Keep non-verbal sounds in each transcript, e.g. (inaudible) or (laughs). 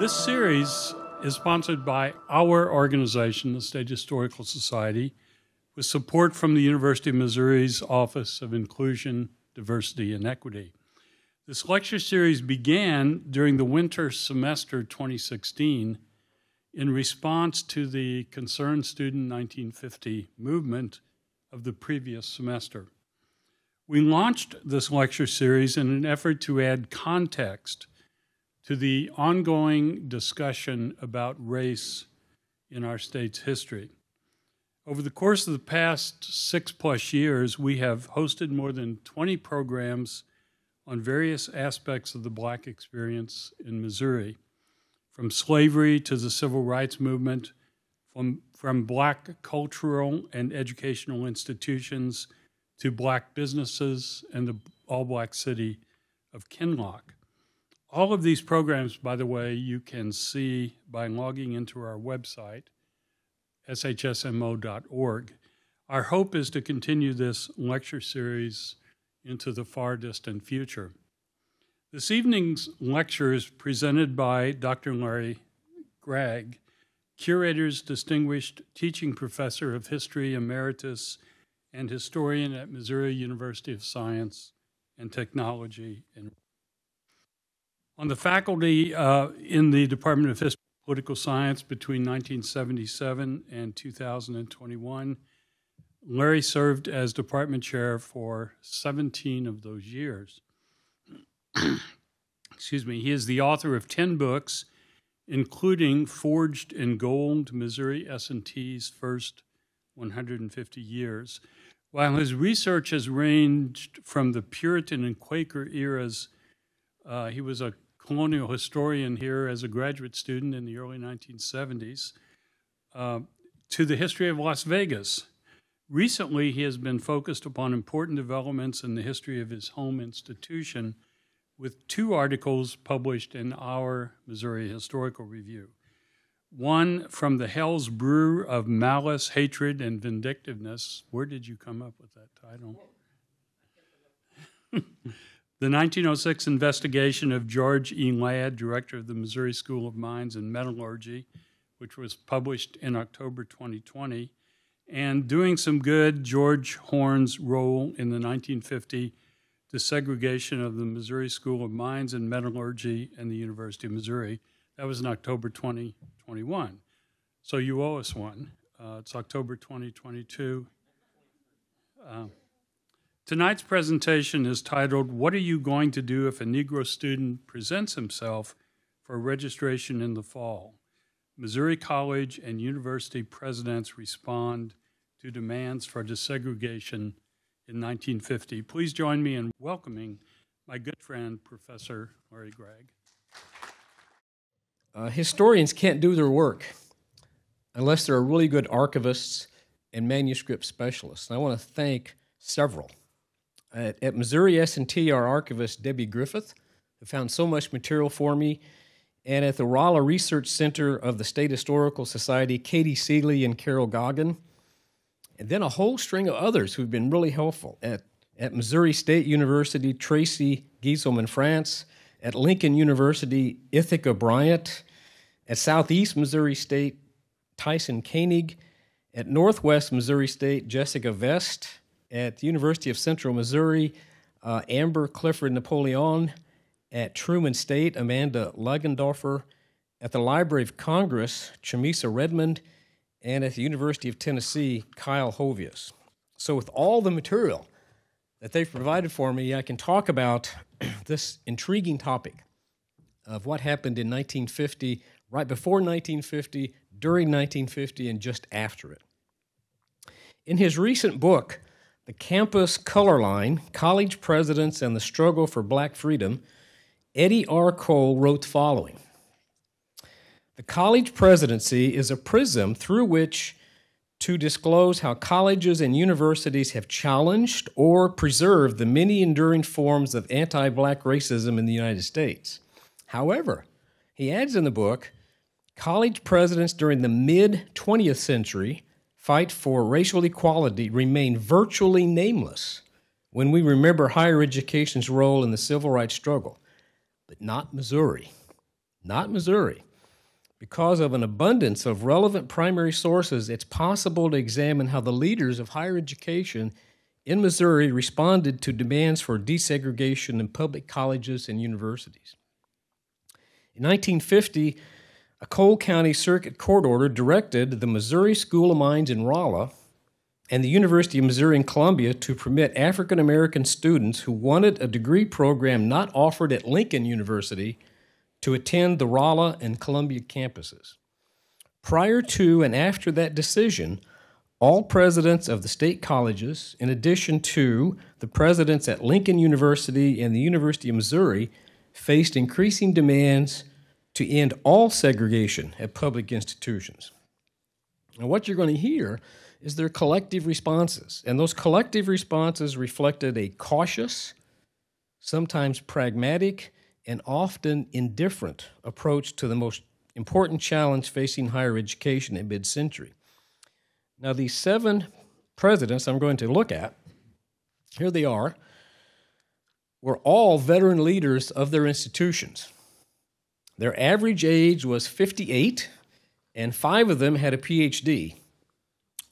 This series is sponsored by our organization, the State Historical Society, with support from the University of Missouri's Office of Inclusion, Diversity, and Equity. This lecture series began during the winter semester 2016 in response to the Concerned Student 1950 movement of the previous semester. We launched this lecture series in an effort to add context to the ongoing discussion about race in our state's history. Over the course of the past six plus years, we have hosted more than 20 programs on various aspects of the black experience in Missouri, from slavery to the civil rights movement, from, from black cultural and educational institutions to black businesses and the all black city of Kinloch. All of these programs, by the way, you can see by logging into our website, shsmo.org. Our hope is to continue this lecture series into the far distant future. This evening's lecture is presented by Dr. Larry Gragg, Curator's Distinguished Teaching Professor of History Emeritus and historian at Missouri University of Science and Technology on the faculty uh, in the Department of History and Political Science between 1977 and 2021, Larry served as department chair for 17 of those years. (clears throat) Excuse me. He is the author of 10 books, including Forged in Gold, Missouri S&T's first 150 years. While his research has ranged from the Puritan and Quaker eras, uh, he was a colonial historian here as a graduate student in the early 1970s, uh, to the history of Las Vegas. Recently, he has been focused upon important developments in the history of his home institution with two articles published in our Missouri Historical Review. One from the Hell's Brew of Malice, Hatred, and Vindictiveness. Where did you come up with that title? (laughs) The 1906 investigation of George E. Ladd, director of the Missouri School of Mines and Metallurgy, which was published in October 2020, and Doing Some Good, George Horn's role in the 1950 desegregation of the Missouri School of Mines and Metallurgy and the University of Missouri. That was in October 2021. So you owe us one. Uh, it's October 2022. Uh, Tonight's presentation is titled, What Are You Going to Do If a Negro Student Presents Himself for Registration in the Fall? Missouri College and University presidents respond to demands for desegregation in 1950. Please join me in welcoming my good friend, Professor Larry Gragg. Uh, historians can't do their work unless there are really good archivists and manuscript specialists. And I want to thank several. At, at Missouri S&T, our archivist, Debbie Griffith, who found so much material for me, and at the Rolla Research Center of the State Historical Society, Katie Seeley and Carol Goggin, and then a whole string of others who've been really helpful. At, at Missouri State University, Tracy Gieselman France, at Lincoln University, Ithaca Bryant, at Southeast Missouri State, Tyson Koenig, at Northwest Missouri State, Jessica Vest, at the University of Central Missouri, uh, Amber Clifford Napoleon, at Truman State, Amanda Lugendorfer, at the Library of Congress, Chamisa Redmond, and at the University of Tennessee, Kyle Hovius. So, with all the material that they've provided for me, I can talk about (clears throat) this intriguing topic of what happened in 1950, right before 1950, during 1950, and just after it. In his recent book, the Campus Color Line College Presidents and the Struggle for Black Freedom, Eddie R. Cole wrote the following The college presidency is a prism through which to disclose how colleges and universities have challenged or preserved the many enduring forms of anti black racism in the United States. However, he adds in the book, college presidents during the mid 20th century fight for racial equality remain virtually nameless when we remember higher education's role in the civil rights struggle. but not Missouri. Not Missouri. Because of an abundance of relevant primary sources, it's possible to examine how the leaders of higher education in Missouri responded to demands for desegregation in public colleges and universities. In 1950, a Cole County Circuit Court order directed the Missouri School of Mines in Rolla and the University of Missouri in Columbia to permit African American students who wanted a degree program not offered at Lincoln University to attend the Rolla and Columbia campuses. Prior to and after that decision, all presidents of the state colleges, in addition to the presidents at Lincoln University and the University of Missouri, faced increasing demands to end all segregation at public institutions. And what you're going to hear is their collective responses. And those collective responses reflected a cautious, sometimes pragmatic, and often indifferent approach to the most important challenge facing higher education in mid century. Now, these seven presidents I'm going to look at, here they are, were all veteran leaders of their institutions. Their average age was 58, and five of them had a PhD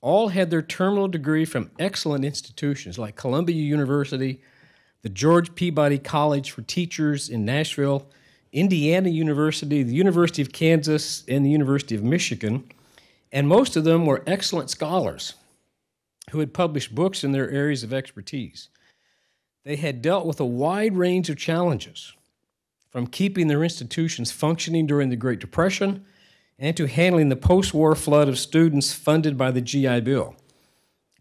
all had their terminal degree from excellent institutions like Columbia University, the George Peabody College for Teachers in Nashville, Indiana University, the University of Kansas, and the University of Michigan. And most of them were excellent scholars who had published books in their areas of expertise. They had dealt with a wide range of challenges, from keeping their institutions functioning during the Great Depression and to handling the post war flood of students funded by the GI Bill.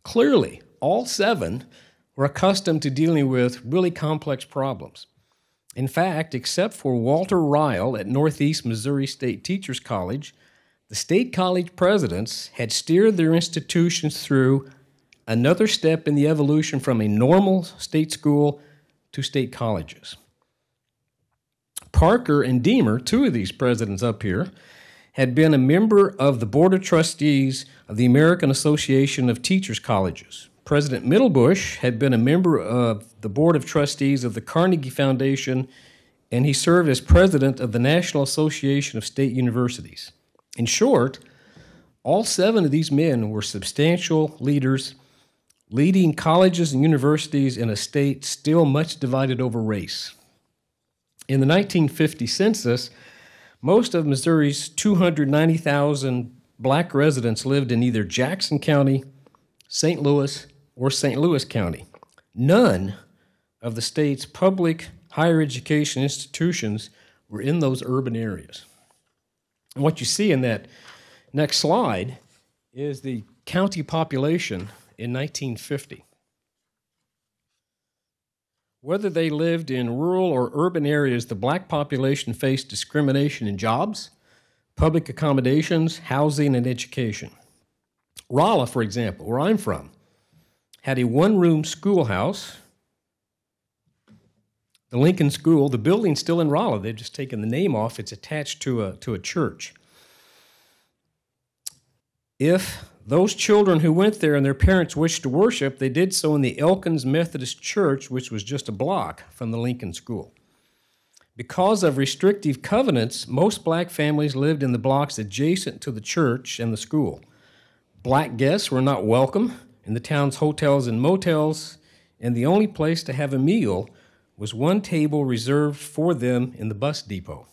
Clearly, all seven were accustomed to dealing with really complex problems. In fact, except for Walter Ryle at Northeast Missouri State Teachers College, the state college presidents had steered their institutions through another step in the evolution from a normal state school to state colleges. Parker and Diemer, two of these presidents up here, had been a member of the Board of Trustees of the American Association of Teachers Colleges. President Middlebush had been a member of the Board of Trustees of the Carnegie Foundation, and he served as president of the National Association of State Universities. In short, all seven of these men were substantial leaders leading colleges and universities in a state still much divided over race. In the 1950 census, most of Missouri's 290,000 black residents lived in either Jackson County, St. Louis, or St. Louis County. None of the state's public higher education institutions were in those urban areas. And what you see in that next slide is the county population in 1950. Whether they lived in rural or urban areas, the black population faced discrimination in jobs, public accommodations, housing, and education. Rolla, for example, where I'm from, had a one room schoolhouse. The Lincoln School, the building's still in Rolla. They've just taken the name off. It's attached to a, to a church. If those children who went there and their parents wished to worship, they did so in the Elkins Methodist Church, which was just a block from the Lincoln School. Because of restrictive covenants, most black families lived in the blocks adjacent to the church and the school. Black guests were not welcome in the town's hotels and motels, and the only place to have a meal was one table reserved for them in the bus depot.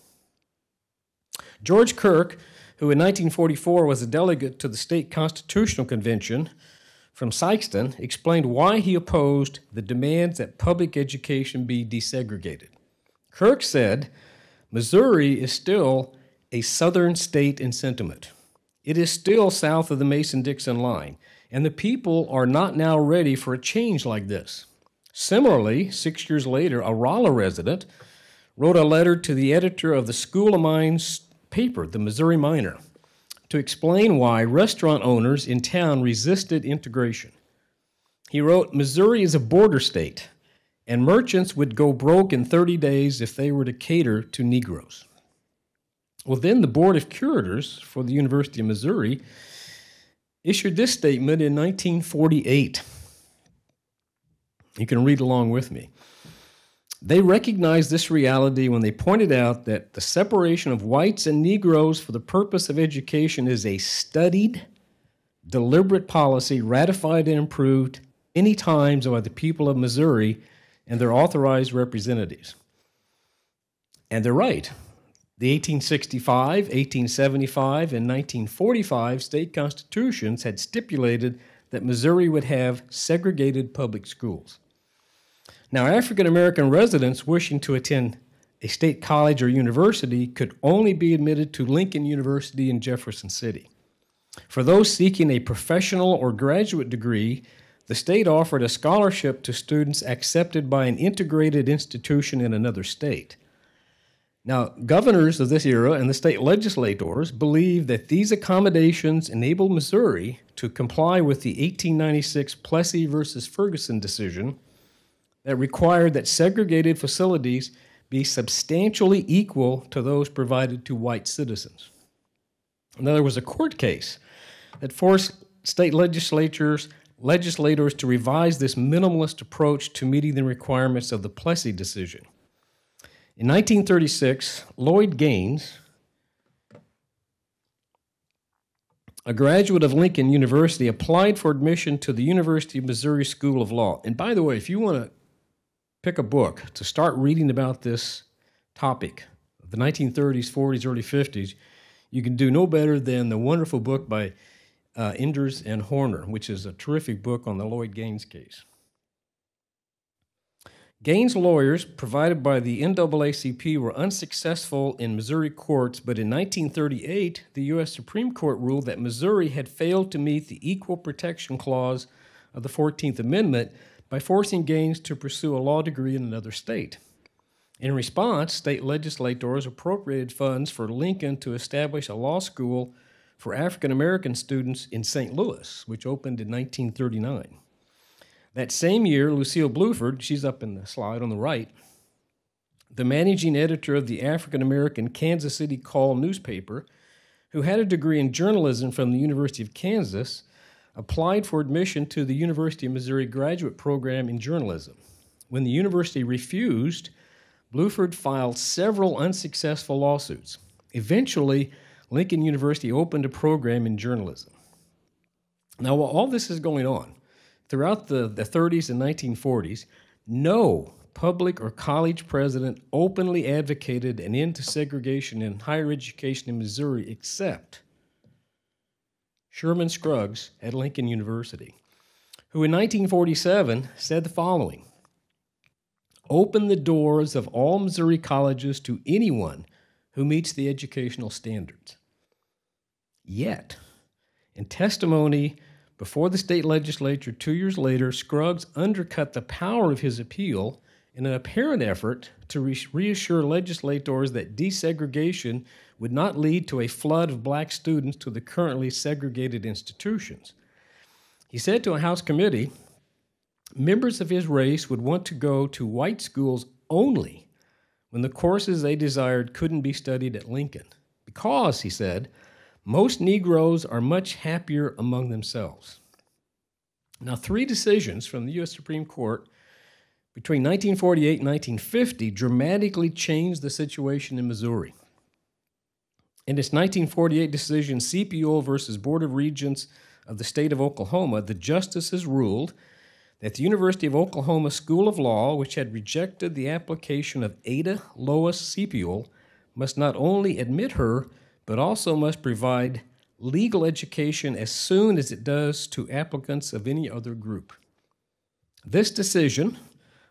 George Kirk who in 1944 was a delegate to the State Constitutional Convention from Sikeston, explained why he opposed the demands that public education be desegregated. Kirk said, Missouri is still a southern state in sentiment. It is still south of the Mason Dixon line, and the people are not now ready for a change like this. Similarly, six years later, a Rolla resident wrote a letter to the editor of the School of Mines paper, the Missouri Miner, to explain why restaurant owners in town resisted integration. He wrote Missouri is a border state, and merchants would go broke in 30 days if they were to cater to Negroes. Well, then the Board of Curators for the University of Missouri issued this statement in 1948. You can read along with me. They recognized this reality when they pointed out that the separation of whites and Negroes for the purpose of education is a studied, deliberate policy ratified and improved many times by the people of Missouri and their authorized representatives. And they're right. The 1865, 1875, and 1945 state constitutions had stipulated that Missouri would have segregated public schools. Now, African American residents wishing to attend a state college or university could only be admitted to Lincoln University in Jefferson City. For those seeking a professional or graduate degree, the state offered a scholarship to students accepted by an integrated institution in another state. Now, governors of this era and the state legislators believed that these accommodations enabled Missouri to comply with the 1896 Plessy versus Ferguson decision that required that segregated facilities be substantially equal to those provided to white citizens. Now, there was a court case that forced state legislatures legislators to revise this minimalist approach to meeting the requirements of the Plessy decision. In 1936, Lloyd Gaines, a graduate of Lincoln University, applied for admission to the University of Missouri School of Law. And by the way, if you want to pick a book to start reading about this topic, of the 1930s, 40s, early 50s, you can do no better than the wonderful book by uh, Endersby and Horner, which is a terrific book on the Lloyd Gaines case. Gaines' lawyers, provided by the NAACP, were unsuccessful in Missouri courts, but in 1938, the U.S. Supreme Court ruled that Missouri had failed to meet the Equal Protection Clause of the 14th Amendment by forcing Gaines to pursue a law degree in another state. In response, state legislators appropriated funds for Lincoln to establish a law school for African American students in St. Louis, which opened in 1939. That same year, Lucille Bluford, she's up in the slide on the right, the managing editor of the African American Kansas City Call newspaper, who had a degree in journalism from the University of Kansas, applied for admission to the University of Missouri graduate program in journalism. When the university refused, Bluford filed several unsuccessful lawsuits. Eventually, Lincoln University opened a program in journalism. Now, while all this is going on, throughout the, the 30s and 1940s, no public or college president openly advocated an end to segregation in higher education in Missouri except Sherman Scruggs at Lincoln University, who in 1947 said the following Open the doors of all Missouri colleges to anyone who meets the educational standards. Yet, in testimony before the state legislature two years later, Scruggs undercut the power of his appeal in an apparent effort to reassure legislators that desegregation would not lead to a flood of black students to the currently segregated institutions. He said to a House committee, members of his race would want to go to white schools only when the courses they desired couldn't be studied at Lincoln. Because, he said, most Negroes are much happier among themselves. Now, three decisions from the U.S. Supreme Court between 1948 and 1950 dramatically changed the situation in Missouri. In its 1948 decision, Sipuel versus Board of Regents of the state of Oklahoma, the justices ruled that the University of Oklahoma School of Law, which had rejected the application of Ada Lois Sipuel, must not only admit her, but also must provide legal education as soon as it does to applicants of any other group. This decision,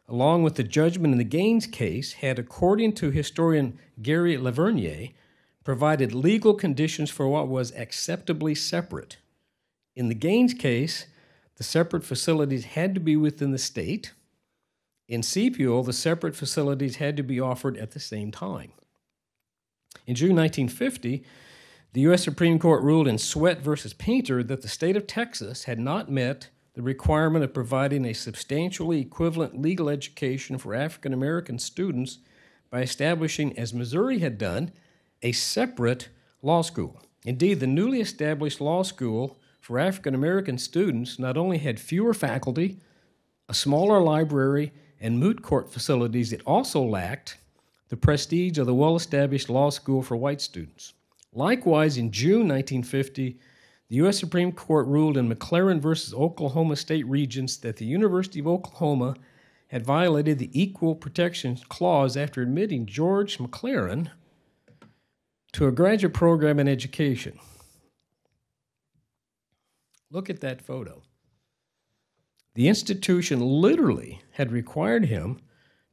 along with the judgment in the Gaines case, had, according to historian Gary Lavergne, provided legal conditions for what was acceptably separate. In the Gaines case, the separate facilities had to be within the state. In Sipuel, the separate facilities had to be offered at the same time. In June 1950, the U.S. Supreme Court ruled in Sweatt versus Painter that the state of Texas had not met the requirement of providing a substantially equivalent legal education for African American students by establishing, as Missouri had done, a separate law school. Indeed, the newly established law school for African American students not only had fewer faculty, a smaller library, and moot court facilities, it also lacked the prestige of the well established law school for white students. Likewise, in June 1950, the U.S. Supreme Court ruled in McLaurin versus Oklahoma State Regents that the University of Oklahoma had violated the Equal Protection Clause after admitting George McLaurin to a graduate program in education. Look at that photo. The institution literally had required him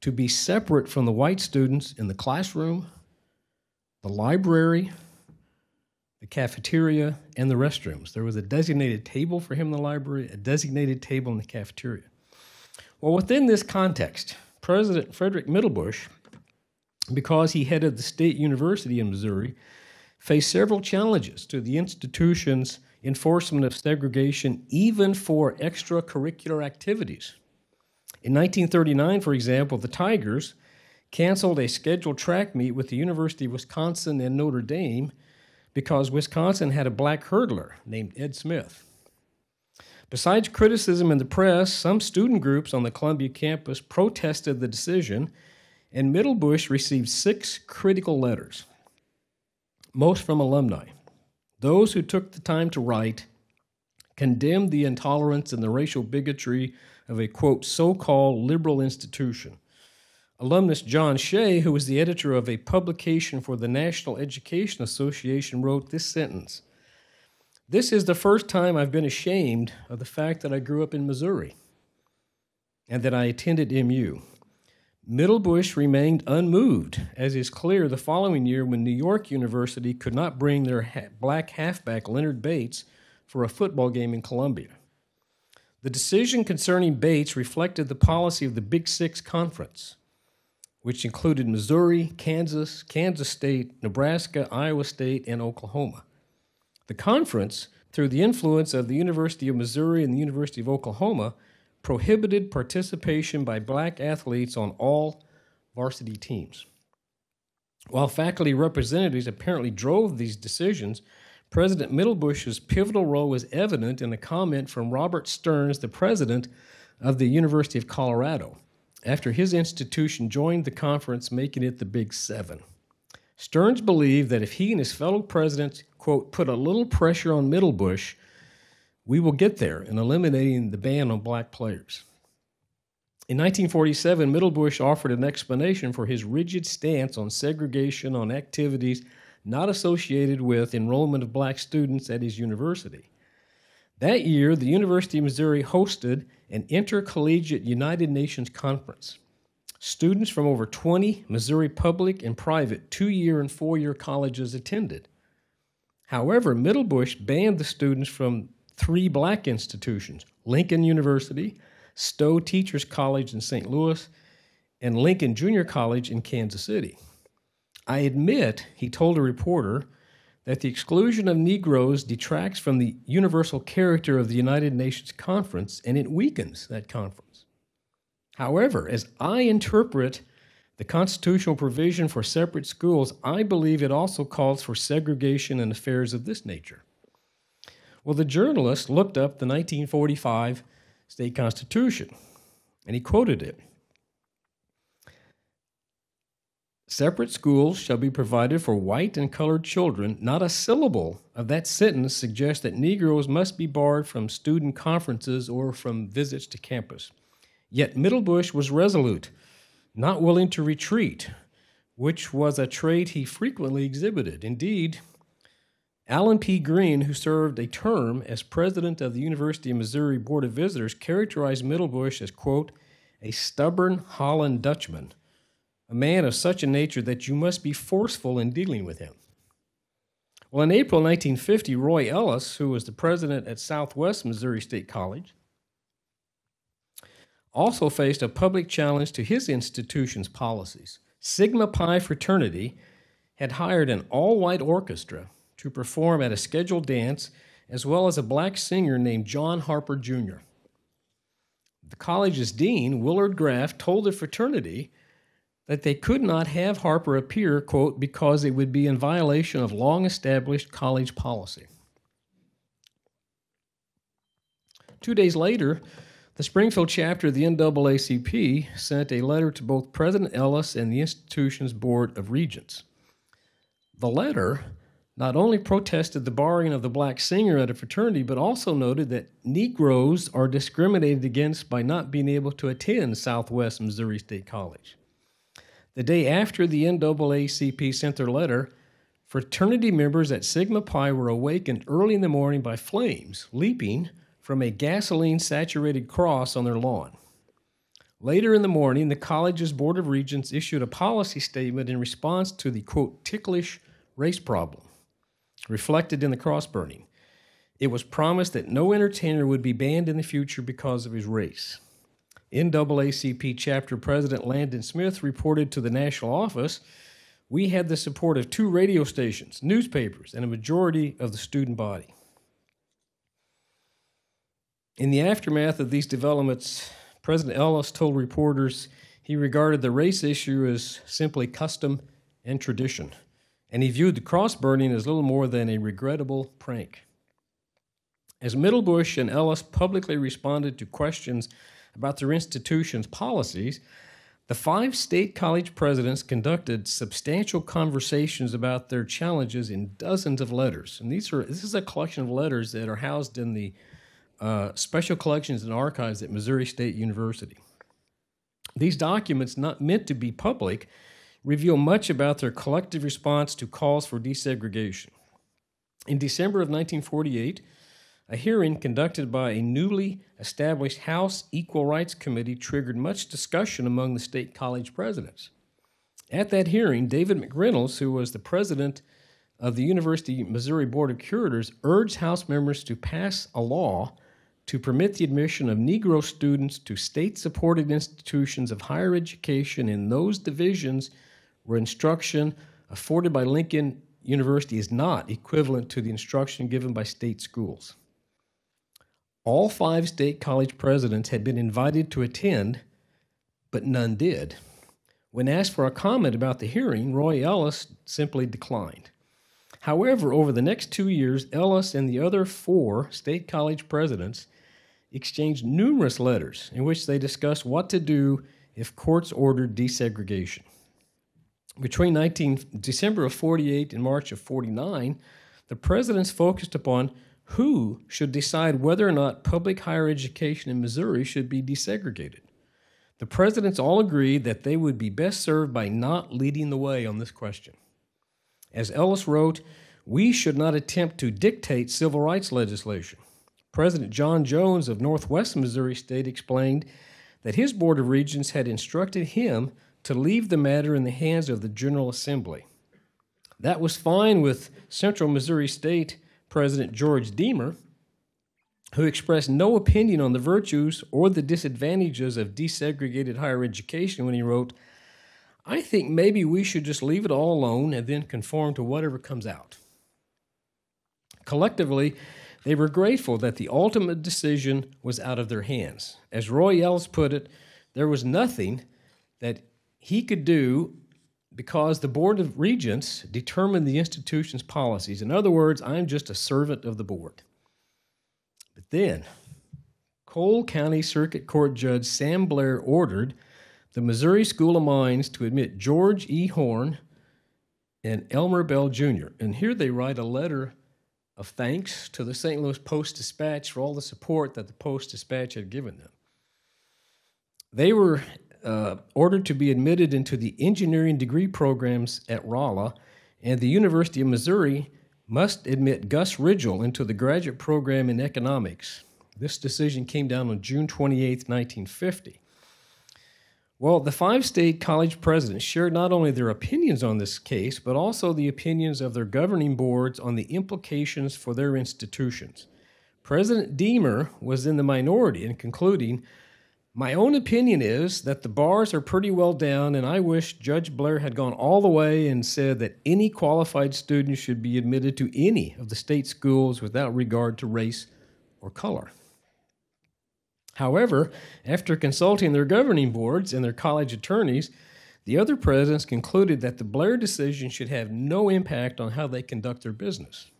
to be separate from the white students in the classroom, the library, the cafeteria, and the restrooms. There was a designated table for him in the library, a designated table in the cafeteria. Well, within this context, President Frederick Middlebush, because he headed the State University in Missouri, faced several challenges to the institution's enforcement of segregation, even for extracurricular activities. In 1939, for example, the Tigers canceled a scheduled track meet with the University of Wisconsin and Notre Dame because Wisconsin had a black hurdler named Ed Smith. Besides criticism in the press, some student groups on the Columbia campus protested the decision, and Middlebush received six critical letters, most from alumni. Those who took the time to write condemned the intolerance and the racial bigotry of a quote so called liberal institution. Alumnus John Shea, who was the editor of a publication for the National Education Association, wrote this sentence This is the first time I've been ashamed of the fact that I grew up in Missouri and that I attended MU. Middlebush remained unmoved, as is clear the following year when New York University could not bring their black halfback Leonard Bates for a football game in Columbia. The decision concerning Bates reflected the policy of the Big Six Conference which included Missouri, Kansas, Kansas State, Nebraska, Iowa State, and Oklahoma. The conference, through the influence of the University of Missouri and the University of Oklahoma, prohibited participation by black athletes on all varsity teams. While faculty representatives apparently drove these decisions, President Middlebush's pivotal role was evident in a comment from Robert Stearns, the president of the University of Colorado after his institution joined the conference, making it the Big Seven. Stearns believed that if he and his fellow presidents, quote, put a little pressure on Middlebush, we will get there in eliminating the ban on black players. In 1947, Middlebush offered an explanation for his rigid stance on segregation on activities not associated with enrollment of black students at his university. That year, the University of Missouri hosted an intercollegiate United Nations conference. Students from over 20 Missouri public and private two year and four year colleges attended. However, Middlebush banned the students from three black institutions Lincoln University, Stowe Teachers College in St. Louis, and Lincoln Junior College in Kansas City. I admit, he told a reporter, that the exclusion of Negroes detracts from the universal character of the United Nations Conference and it weakens that conference. However, as I interpret the constitutional provision for separate schools, I believe it also calls for segregation in affairs of this nature. Well, the journalist looked up the 1945 state constitution and he quoted it. Separate schools shall be provided for white and colored children. Not a syllable of that sentence suggests that Negroes must be barred from student conferences or from visits to campus. Yet Middlebush was resolute, not willing to retreat, which was a trait he frequently exhibited. Indeed, Allen P. Green, who served a term as president of the University of Missouri Board of Visitors, characterized Middlebush as, quote, a stubborn Holland Dutchman a man of such a nature that you must be forceful in dealing with him. Well, in April 1950, Roy Ellis, who was the president at Southwest Missouri State College, also faced a public challenge to his institution's policies. Sigma Pi fraternity had hired an all white orchestra to perform at a scheduled dance, as well as a black singer named John Harper Jr. The college's dean, Willard Graff, told the fraternity that they could not have Harper appear, quote, because it would be in violation of long established college policy. Two days later, The Springfield chapter of the NAACP sent a letter to both President Ellis and the institution's Board of Regents. The letter not only protested the barring of the black singer at a fraternity, but also noted that Negroes are discriminated against by not being able to attend Southwest Missouri State College. The day after the NAACP sent their letter, fraternity members at Sigma Pi were awakened early in the morning by flames leaping from a gasoline saturated cross on their lawn. Later in the morning, the college's Board of Regents issued a policy statement in response to the quote, ticklish race problem reflected in the cross burning. It was promised that no entertainer would be banned in the future because of his race. NAACP chapter president Landon Smith reported to the national office we had the support of two radio stations, newspapers, and a majority of the student body. In the aftermath of these developments, President Ellis told reporters he regarded the race issue as simply custom and tradition and he viewed the cross burning as little more than a regrettable prank. As Middlebush and Ellis publicly responded to questions about their institution's policies, the five state college presidents conducted substantial conversations about their challenges in dozens of letters. And these are this is a collection of letters that are housed in the uh, special collections and archives at Missouri State University. These documents, not meant to be public, reveal much about their collective response to calls for desegregation. In December of 1948, a hearing conducted by a newly established House Equal Rights Committee triggered much discussion among the state college presidents. At that hearing, David McReynolds, who was the president of the University of Missouri Board of Curators, urged House members to pass a law to permit the admission of Negro students to state supported institutions of higher education in those divisions where instruction afforded by Lincoln University is not equivalent to the instruction given by state schools. All five state college presidents had been invited to attend, but none did. When asked for a comment about the hearing, Roy Ellis simply declined. However, over the next two years, Ellis and the other four state college presidents exchanged numerous letters in which they discussed what to do if courts ordered desegregation. Between 19, December of 48 and March of 49, the presidents focused upon who should decide whether or not public higher education in Missouri should be desegregated. The presidents all agreed that they would be best served by not leading the way on this question. As Ellis wrote, we should not attempt to dictate civil rights legislation. President John Jones of Northwest Missouri State explained that his Board of Regents had instructed him to leave the matter in the hands of the General Assembly. That was fine with Central Missouri State President George Diemer, who expressed no opinion on the virtues or the disadvantages of desegregated higher education when he wrote, I think maybe we should just leave it all alone and then conform to whatever comes out. Collectively, they were grateful that the ultimate decision was out of their hands. As Roy Ellis put it, there was nothing that he could do because the Board of Regents determined the institution's policies. In other words, I'm just a servant of the board. But then, Cole County Circuit Court Judge Sam Blair ordered the Missouri School of Mines to admit George E. Horn and Elmer Bell Jr. And here they write a letter of thanks to the St. Louis Post Dispatch for all the support that the Post Dispatch had given them. They were uh, ordered to be admitted into the engineering degree programs at Rolla, and the University of Missouri must admit Gus Ridgel into the graduate program in economics. This decision came down on June 28, 1950. Well, the five state college presidents shared not only their opinions on this case, but also the opinions of their governing boards on the implications for their institutions. President Diemer was in the minority in concluding my own opinion is that the bars are pretty well down, and I wish Judge Blair had gone all the way and said that any qualified student should be admitted to any of the state schools without regard to race or color. However, after consulting their governing boards and their college attorneys, the other presidents concluded that the Blair decision should have no impact on how they conduct their business.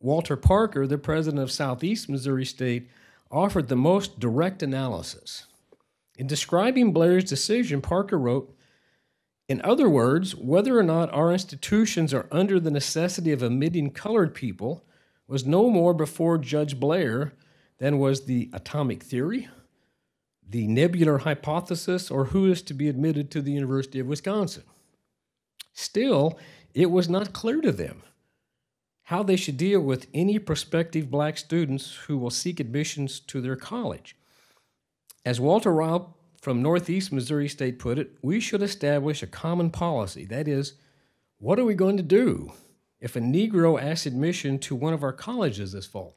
Walter Parker, the president of Southeast Missouri State, offered the most direct analysis. In describing Blair's decision, Parker wrote, in other words, whether or not our institutions are under the necessity of admitting colored people was no more before Judge Blair than was the atomic theory, the nebular hypothesis, or who is to be admitted to the University of Wisconsin. Still, it was not clear to them how they should deal with any prospective black students who will seek admissions to their college. As Walter Ryle from Northeast Missouri State put it, we should establish a common policy. That is, what are we going to do if a Negro asks admission to one of our colleges this fall?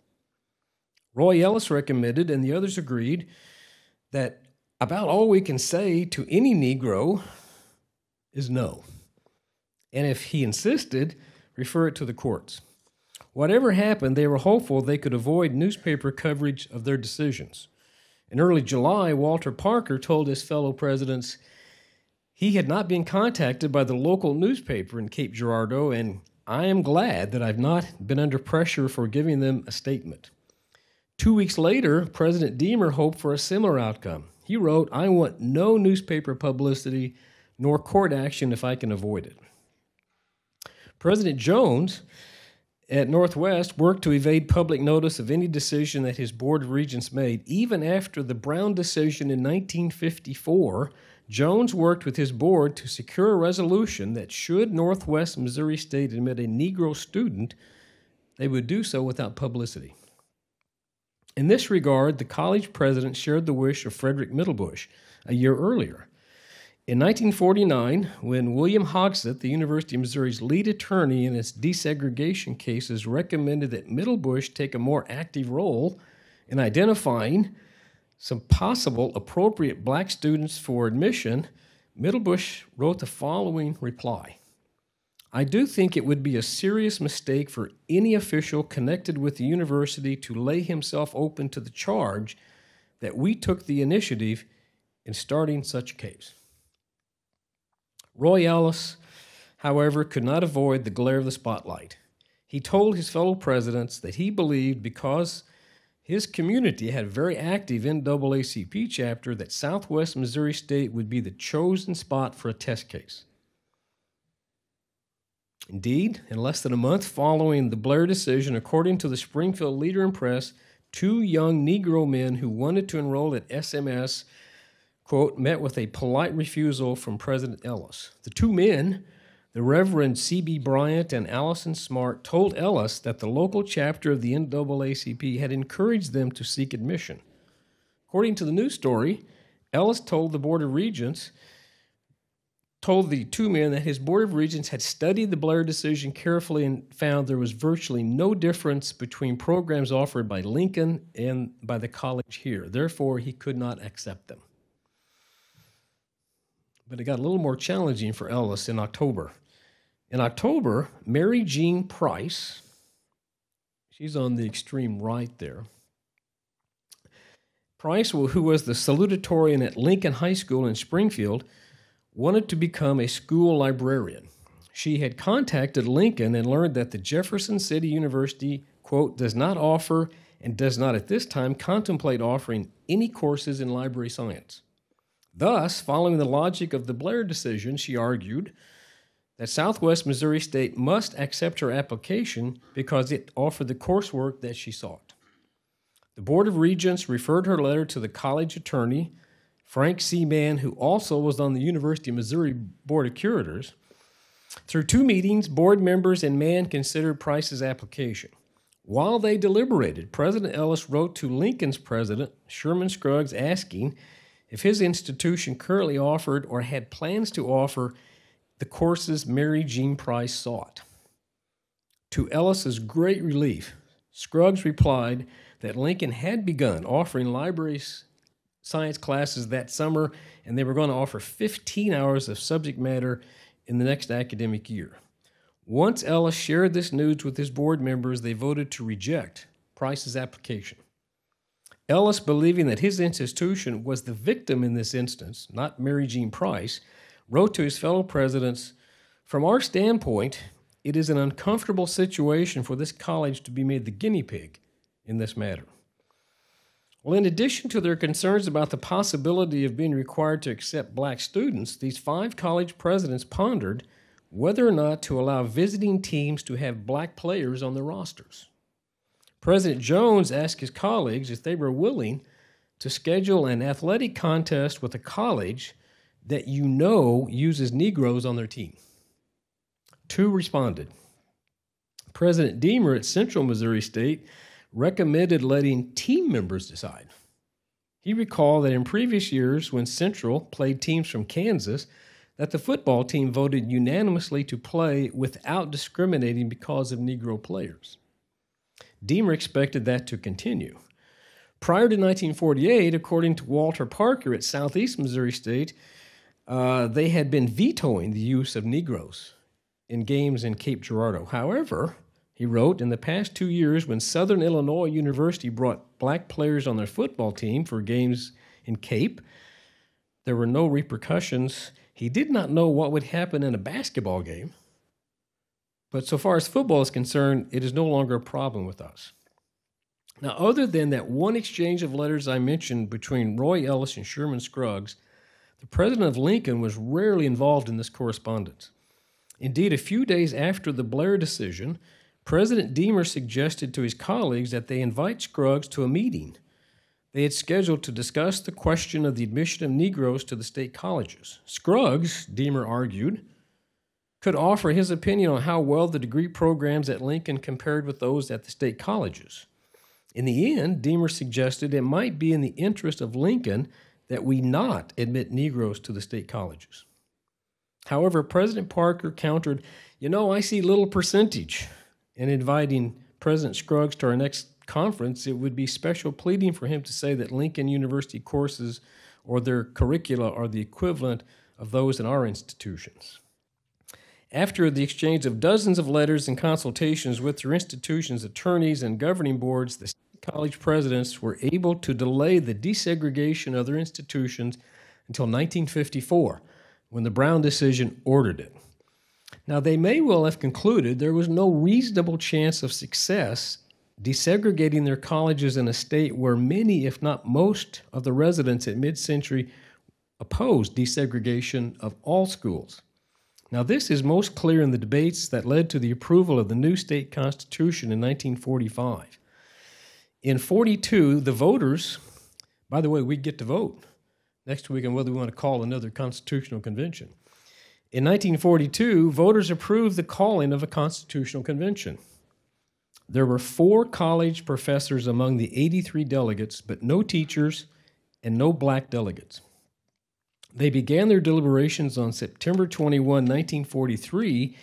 Roy Ellis recommended, and the others agreed, that about all we can say to any Negro is no. And if he insisted, refer it to the courts. Whatever happened, they were hopeful they could avoid newspaper coverage of their decisions. In early July, Walter Parker told his fellow presidents he had not been contacted by the local newspaper in Cape Girardeau, and I am glad that I've not been under pressure for giving them a statement. Two weeks later, President Diemer hoped for a similar outcome. He wrote, I want no newspaper publicity nor court action if I can avoid it. President Jones at Northwest worked to evade public notice of any decision that his Board of Regents made. Even after the Brown decision in 1954, Jones worked with his board to secure a resolution that should Northwest Missouri State admit a Negro student, they would do so without publicity. In this regard, the college president shared the wish of Frederick Middlebush a year earlier. In 1949, when William Hogsett, the University of Missouri's lead attorney in its desegregation cases, recommended that Middlebush take a more active role in identifying some possible appropriate black students for admission, Middlebush wrote the following reply I do think it would be a serious mistake for any official connected with the university to lay himself open to the charge that we took the initiative in starting such a case. Roy Ellis, however, could not avoid the glare of the spotlight. He told his fellow presidents that he believed because his community had a very active NAACP chapter that Southwest Missouri State would be the chosen spot for a test case. Indeed, in less than a month following the Blair decision, according to the Springfield Leader and Press, two young Negro men who wanted to enroll at SMS quote, met with a polite refusal from President Ellis. The two men, the Reverend C.B. Bryant and Allison Smart, told Ellis that the local chapter of the NAACP had encouraged them to seek admission. According to the news story, Ellis told the Board of Regents, told the two men that his Board of Regents had studied the Blair decision carefully and found there was virtually no difference between programs offered by Lincoln and by the college here. Therefore, he could not accept them but it got a little more challenging for Ellis in October. In October, Mary Jean Price, she's on the extreme right there. Price, who was the salutatorian at Lincoln High School in Springfield, wanted to become a school librarian. She had contacted Lincoln and learned that the Jefferson City University, quote, does not offer and does not at this time contemplate offering any courses in library science. Thus, following the logic of the Blair decision, she argued that Southwest Missouri State must accept her application because it offered the coursework that she sought. The Board of Regents referred her letter to the college attorney, Frank C. Mann, who also was on the University of Missouri Board of Curators. Through two meetings, board members and Mann considered Price's application. While they deliberated, President Ellis wrote to Lincoln's president, Sherman Scruggs, asking if his institution currently offered or had plans to offer the courses Mary Jean Price sought. To Ellis's great relief, Scruggs replied that Lincoln had begun offering library science classes that summer, and they were going to offer 15 hours of subject matter in the next academic year. Once Ellis shared this news with his board members, they voted to reject Price's application. Ellis, believing that his institution was the victim in this instance, not Mary Jean Price, wrote to his fellow presidents From our standpoint, it is an uncomfortable situation for this college to be made the guinea pig in this matter. Well, in addition to their concerns about the possibility of being required to accept black students, these five college presidents pondered whether or not to allow visiting teams to have black players on their rosters. President Jones asked his colleagues if they were willing to schedule an athletic contest with a college that you know uses Negroes on their team. Two responded. President Diemer at Central Missouri State recommended letting team members decide. He recalled that in previous years, when Central played teams from Kansas, that the football team voted unanimously to play without discriminating because of Negro players. Diemer expected that to continue. Prior to 1948, according to Walter Parker at Southeast Missouri State, uh, they had been vetoing the use of Negroes in games in Cape Girardeau. However, he wrote, In the past two years, when Southern Illinois University brought black players on their football team for games in Cape, there were no repercussions. He did not know what would happen in a basketball game. But so far as football is concerned, it is no longer a problem with us. Now, other than that one exchange of letters I mentioned between Roy Ellis and Sherman Scruggs, the president of Lincoln was rarely involved in this correspondence. Indeed, a few days after the Blair decision, President Diemer suggested to his colleagues that they invite Scruggs to a meeting they had scheduled to discuss the question of the admission of Negroes to the state colleges. Scruggs, Diemer argued, could offer his opinion on how well the degree programs at Lincoln compared with those at the state colleges. In the end, Diemer suggested it might be in the interest of Lincoln that we not admit Negroes to the state colleges. However, President Parker countered, You know, I see little percentage in inviting President Scruggs to our next conference, it would be special pleading for him to say that Lincoln University courses or their curricula are the equivalent of those in our institutions. After the exchange of dozens of letters and consultations with their institutions' attorneys and governing boards, the college presidents were able to delay the desegregation of their institutions until 1954, when the Brown decision ordered it. Now, they may well have concluded there was no reasonable chance of success desegregating their colleges in a state where many, if not most, of the residents at mid century opposed desegregation of all schools. Now, this is most clear in the debates that led to the approval of the new state constitution in 1945. In 42, the voters, by the way, we get to vote next week on whether we want to call another constitutional convention. In 1942, voters approved the calling of a constitutional convention. There were four college professors among the 83 delegates, but no teachers and no black delegates. They began their deliberations on September 21, 1943,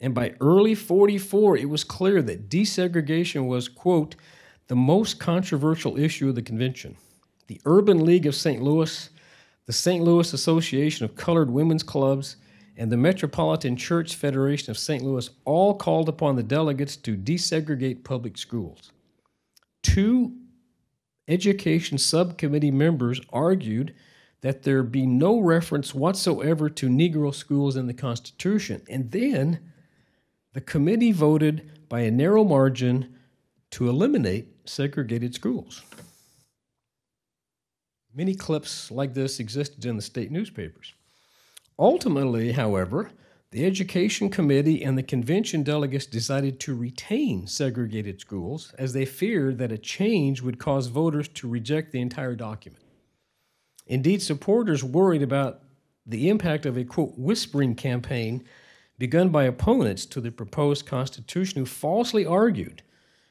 and by early 44, it was clear that desegregation was, quote, the most controversial issue of the convention. The Urban League of St. Louis, the St. Louis Association of Colored Women's Clubs, and the Metropolitan Church Federation of St. Louis all called upon the delegates to desegregate public schools. Two education subcommittee members argued that there be no reference whatsoever to Negro schools in the Constitution. And then the committee voted by a narrow margin to eliminate segregated schools. Many clips like this existed in the state newspapers. Ultimately, however, the Education Committee and the convention delegates decided to retain segregated schools as they feared that a change would cause voters to reject the entire document. Indeed, supporters worried about the impact of a quote whispering campaign begun by opponents to the proposed Constitution who falsely argued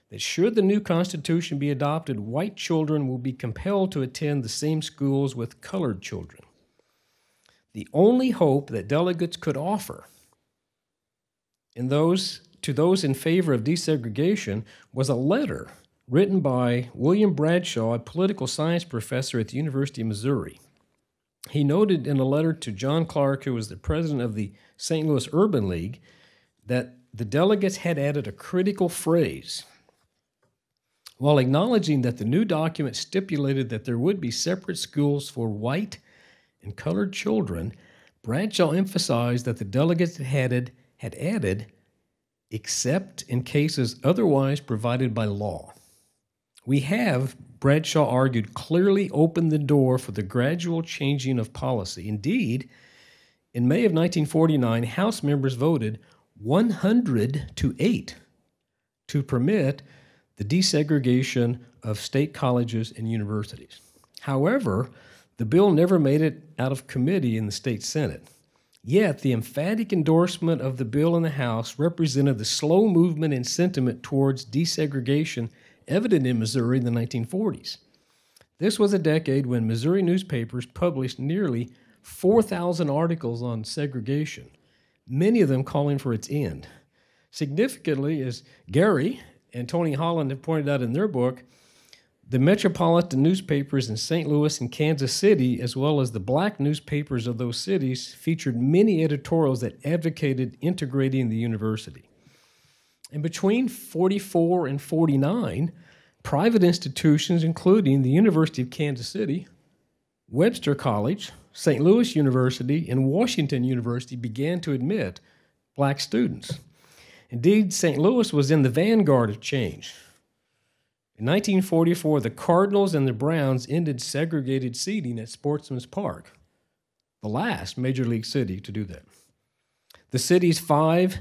that should the new Constitution be adopted, white children will be compelled to attend the same schools with colored children. The only hope that delegates could offer in those, to those in favor of desegregation was a letter written by William Bradshaw, a political science professor at the University of Missouri. He noted in a letter to John Clark, who was the president of the St. Louis Urban League, that the delegates had added a critical phrase. While acknowledging that the new document stipulated that there would be separate schools for white and colored children, Bradshaw emphasized that the delegates had added, had added except in cases otherwise provided by law. We have, Bradshaw argued, clearly opened the door for the gradual changing of policy. Indeed, in May of 1949, House members voted 100 to 8 to permit the desegregation of state colleges and universities. However, the bill never made it out of committee in the state Senate. Yet, the emphatic endorsement of the bill in the House represented the slow movement in sentiment towards desegregation evident in Missouri in the 1940s. This was a decade when Missouri newspapers published nearly 4,000 articles on segregation, many of them calling for its end. Significantly, as Gary and Tony Holland have pointed out in their book, the metropolitan newspapers in St. Louis and Kansas City, as well as the black newspapers of those cities, featured many editorials that advocated integrating the university. And between 44 and 49, private institutions, including the University of Kansas City, Webster College, St. Louis University, and Washington University, began to admit black students. Indeed, St. Louis was in the vanguard of change. In 1944, the Cardinals and the Browns ended segregated seating at Sportsman's Park, the last major league city to do that. The city's five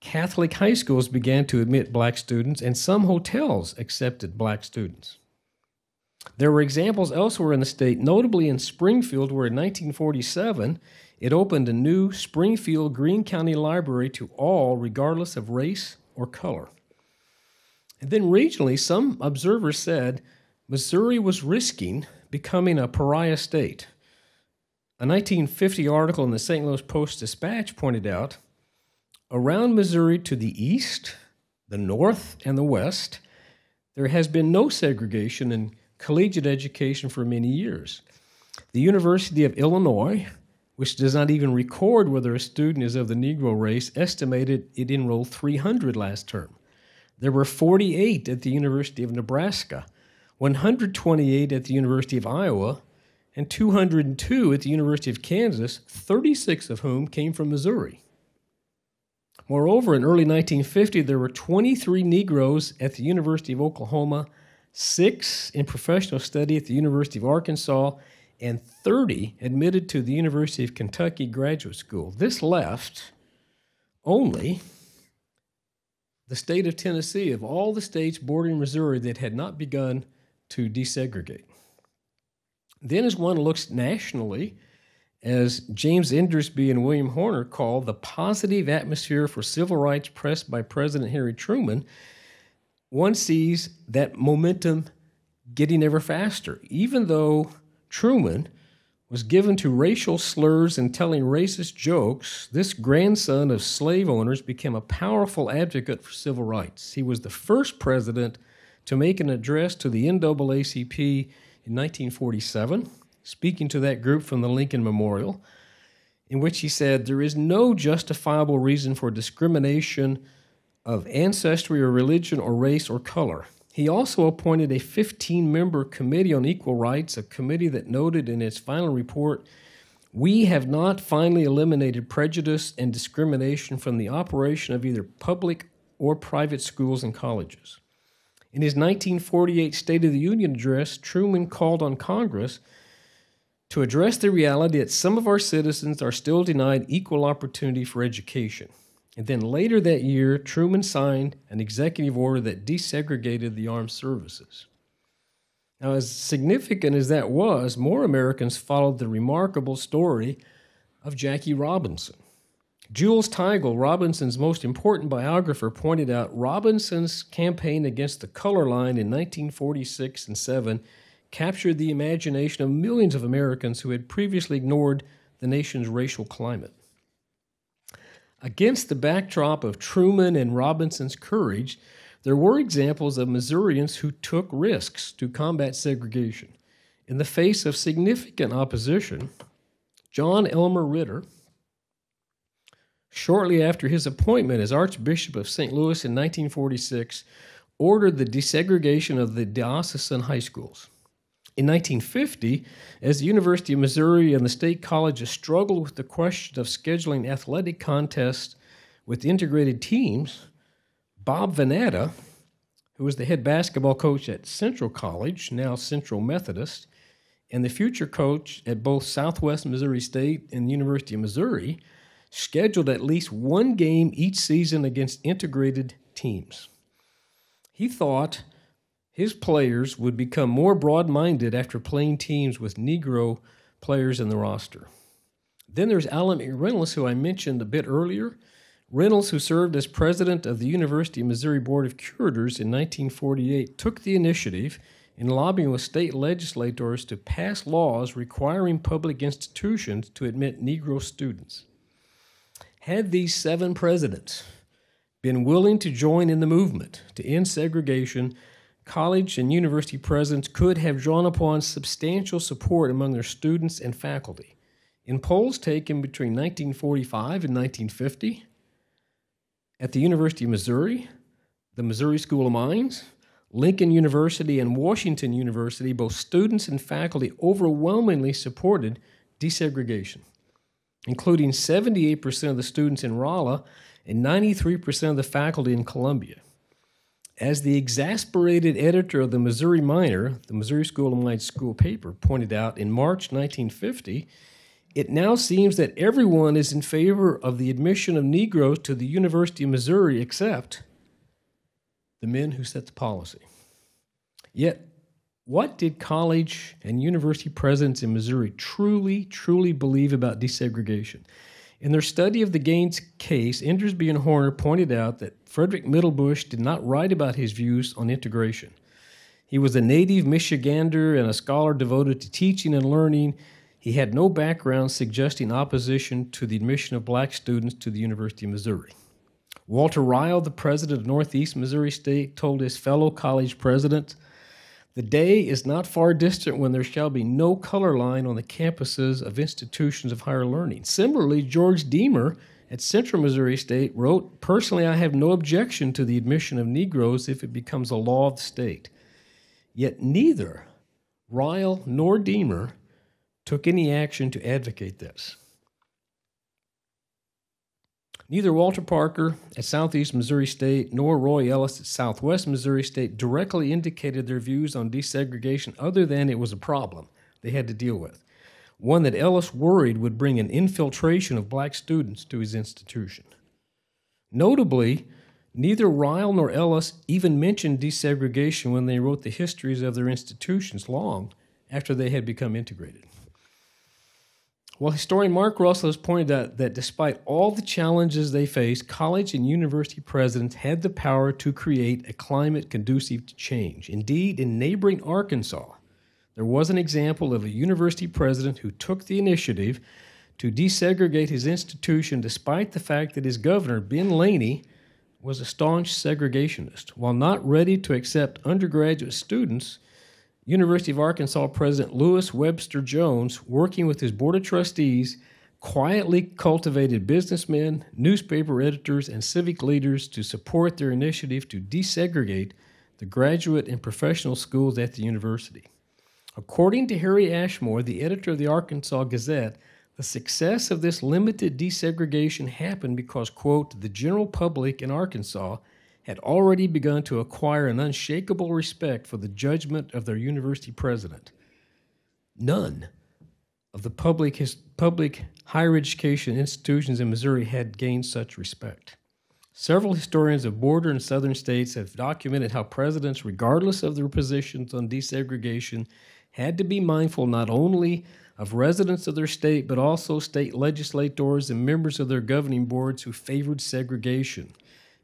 Catholic high schools began to admit black students, and some hotels accepted black students. There were examples elsewhere in the state, notably in Springfield, where in 1947 it opened a new Springfield Greene County Library to all, regardless of race or color. And then regionally, some observers said Missouri was risking becoming a pariah state. A 1950 article in the St. Louis Post Dispatch pointed out around Missouri to the east, the north, and the west, there has been no segregation in collegiate education for many years. The University of Illinois, which does not even record whether a student is of the Negro race, estimated it enrolled 300 last term. There were 48 at the University of Nebraska, 128 at the University of Iowa, and 202 at the University of Kansas, 36 of whom came from Missouri. Moreover, in early 1950, there were 23 Negroes at the University of Oklahoma, six in professional study at the University of Arkansas, and 30 admitted to the University of Kentucky Graduate School. This left only the state of Tennessee, of all the states bordering Missouri that had not begun to desegregate. Then, as one looks nationally, as James Endersby and William Horner call the positive atmosphere for civil rights pressed by President Harry Truman, one sees that momentum getting ever faster. Even though Truman was given to racial slurs and telling racist jokes, this grandson of slave owners became a powerful advocate for civil rights. He was the first president to make an address to the NAACP in 1947, speaking to that group from the Lincoln Memorial, in which he said, There is no justifiable reason for discrimination of ancestry or religion or race or color. He also appointed a 15 member committee on equal rights, a committee that noted in its final report we have not finally eliminated prejudice and discrimination from the operation of either public or private schools and colleges. In his 1948 State of the Union address, Truman called on Congress to address the reality that some of our citizens are still denied equal opportunity for education. And then later that year, Truman signed an executive order that desegregated the armed services. Now, as significant as that was, more Americans followed the remarkable story of Jackie Robinson. Jules Tygiel, Robinson's most important biographer, pointed out Robinson's campaign against the color line in 1946 and 7 captured the imagination of millions of Americans who had previously ignored the nation's racial climate. Against the backdrop of Truman and Robinson's courage, there were examples of Missourians who took risks to combat segregation. In the face of significant opposition, John Elmer Ritter, shortly after his appointment as Archbishop of St. Louis in 1946, ordered the desegregation of the diocesan high schools. In 1950, as the University of Missouri and the state colleges struggled with the question of scheduling athletic contests with integrated teams, Bob Vanatta, who was the head basketball coach at Central College, now Central Methodist, and the future coach at both Southwest Missouri State and the University of Missouri, scheduled at least one game each season against integrated teams. He thought his players would become more broad minded after playing teams with Negro players in the roster. Then there's Alan McReynolds, who I mentioned a bit earlier. Reynolds, who served as president of the University of Missouri Board of Curators in 1948, took the initiative in lobbying with state legislators to pass laws requiring public institutions to admit Negro students. Had these seven presidents been willing to join in the movement to end segregation, college and university presidents could have drawn upon substantial support among their students and faculty. In polls taken between 1945 and 1950, at the University of Missouri, the Missouri School of Mines, Lincoln University, and Washington University, both students and faculty overwhelmingly supported desegregation, including 78% of the students in Rolla and 93% of the faculty in Columbia. As the exasperated editor of the Missouri Miner, the Missouri School of Mines school paper, pointed out in March 1950, it now seems that everyone is in favor of the admission of Negroes to the University of Missouri except the men who set the policy. Yet, what did college and university presidents in Missouri truly, truly believe about desegregation? In their study of the Gaines case, Endersby and Horner pointed out that Frederick Middlebush did not write about his views on integration. He was a native Michigander and a scholar devoted to teaching and learning he had no background suggesting opposition to the admission of black students to the University of Missouri. Walter Ryle, the president of Northeast Missouri State, told his fellow college presidents, The day is not far distant when there shall be no color line on the campuses of institutions of higher learning. Similarly, George Diemer at Central Missouri State wrote, Personally, I have no objection to the admission of Negroes if it becomes a law of the state. Yet neither Ryle nor Diemer took any action to advocate this. Neither Walter Parker at Southeast Missouri State nor Roy Ellis at Southwest Missouri State directly indicated their views on desegregation other than it was a problem they had to deal with, one that Ellis worried would bring an infiltration of black students to his institution. Notably, neither Ryle nor Ellis even mentioned desegregation when they wrote the histories of their institutions long after they had become integrated. Well, historian Mark Russell has pointed out that despite all the challenges they faced, college and university presidents had the power to create a climate conducive to change. Indeed, in neighboring Arkansas, there was an example of a university president who took the initiative to desegregate his institution despite the fact that his governor, Ben Laney, was a staunch segregationist. While not ready to accept undergraduate students, University of Arkansas President Lewis Webster Jones, working with his board of trustees, quietly cultivated businessmen, newspaper editors, and civic leaders to support their initiative to desegregate the graduate and professional schools at the university. According to Harry Ashmore, the editor of the Arkansas Gazette, the success of this limited desegregation happened because, quote, the general public in Arkansas had already begun to acquire an unshakable respect for the judgment of their university president. None of the public, his, public higher education institutions in Missouri had gained such respect. Several historians of border and southern states have documented how presidents, regardless of their positions on desegregation, had to be mindful not only of residents of their state, but also state legislators and members of their governing boards who favored segregation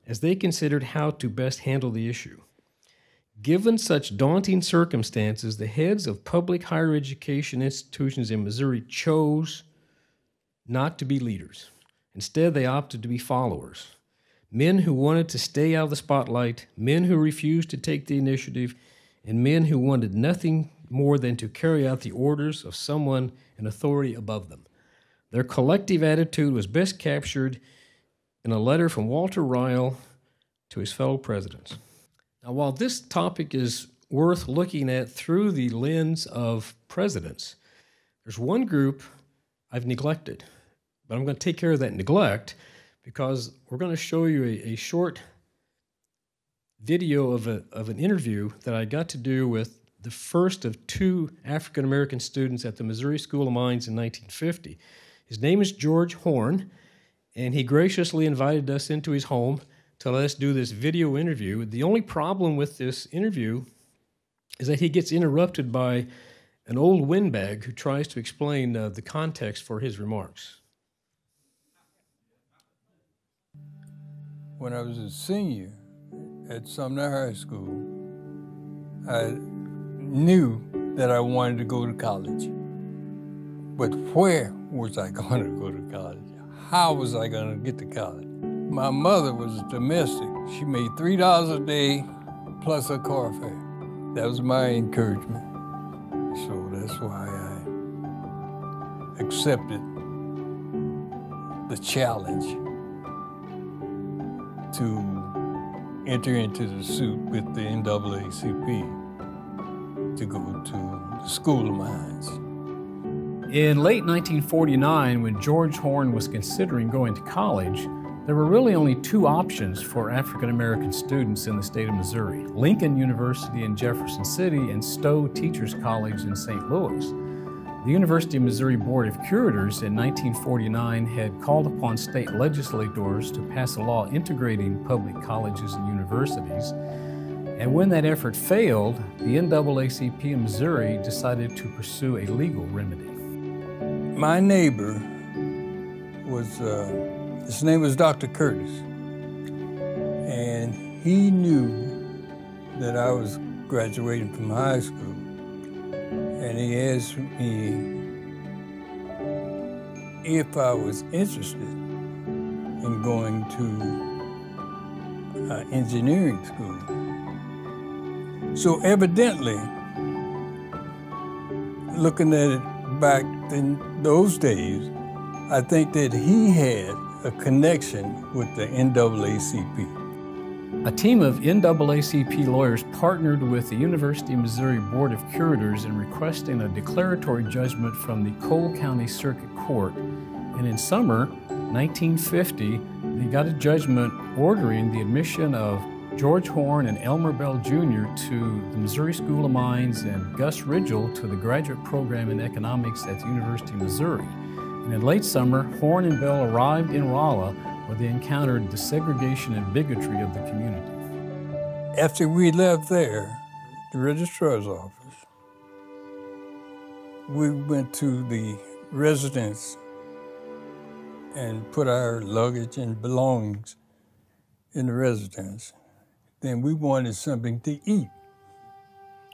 as they considered how to best handle the issue. Given such daunting circumstances, the heads of public higher education institutions in Missouri chose not to be leaders. Instead, they opted to be followers. Men who wanted to stay out of the spotlight, men who refused to take the initiative, and men who wanted nothing more than to carry out the orders of someone in authority above them. Their collective attitude was best captured in a letter from Walter Ryle to his fellow presidents. Now, while this topic is worth looking at through the lens of presidents, there's one group I've neglected, but I'm going to take care of that neglect because we're going to show you a, a short video of, a, of an interview that I got to do with the first of two African American students at the Missouri School of Mines in 1950. His name is George Horn, and he graciously invited us into his home to let us do this video interview. The only problem with this interview is that he gets interrupted by an old windbag who tries to explain uh, the context for his remarks. When I was a senior at Sumner High School, I knew that I wanted to go to college. But where was I (laughs) going to go to college? How was I going to get to college? My mother was a domestic. She made $3 a day plus a car fare. That was my encouragement. So that's why I accepted the challenge to enter into the suit with the NAACP to go to the School of Mines. In late 1949, when George Horn was considering going to college, there were really only two options for African American students in the state of Missouri Lincoln University in Jefferson City and Stowe Teachers College in St. Louis. The University of Missouri Board of Curators in 1949 had called upon state legislators to pass a law integrating public colleges and universities. And when that effort failed, the NAACP in Missouri decided to pursue a legal remedy. My neighbor was, uh, his name was Dr. Curtis, and he knew that I was graduating from high school, and he asked me if I was interested in going to uh, engineering school. So evidently, looking at it back in those days, I think that he had a connection with the NAACP. A team of NAACP lawyers partnered with the University of Missouri Board of Curators in requesting a declaratory judgment from the Cole County Circuit Court. And in summer 1950, they got a judgment ordering the admission of George Horn and Elmer Bell Jr. to the Missouri School of Mines and Gus Ridgel to the graduate program in economics at the University of Missouri. And in late summer, Horn and Bell arrived in Rolla where they encountered the segregation and bigotry of the community. After we left there, the registrar's office, we went to the residence and put our luggage and belongings in the residence then we wanted something to eat.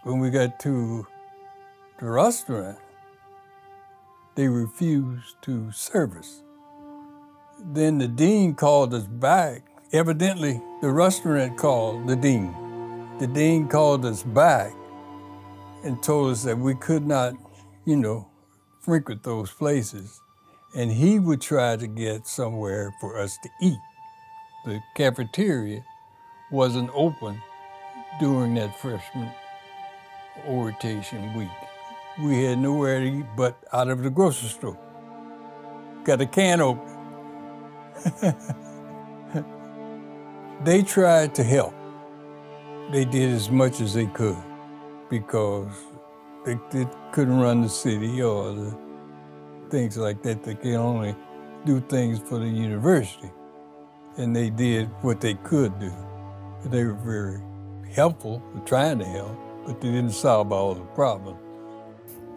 When we got to the restaurant, they refused to serve us. Then the dean called us back. Evidently, the restaurant called the dean. The dean called us back and told us that we could not, you know, frequent those places. And he would try to get somewhere for us to eat. The cafeteria wasn't open during that freshman orientation week. We had nowhere to eat but out of the grocery store. Got a can open. (laughs) they tried to help. They did as much as they could because they, they couldn't run the city or the things like that. They could only do things for the university. And they did what they could do. They were very helpful, trying to help, but they didn't solve all the problems.